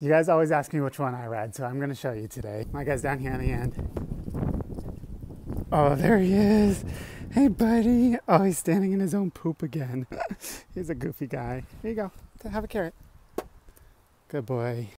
You guys always ask me which one I read, so I'm going to show you today. My guy's down here on the end. Oh, there he is. Hey, buddy. Oh, he's standing in his own poop again. he's a goofy guy. Here you go. Have a carrot. Good boy.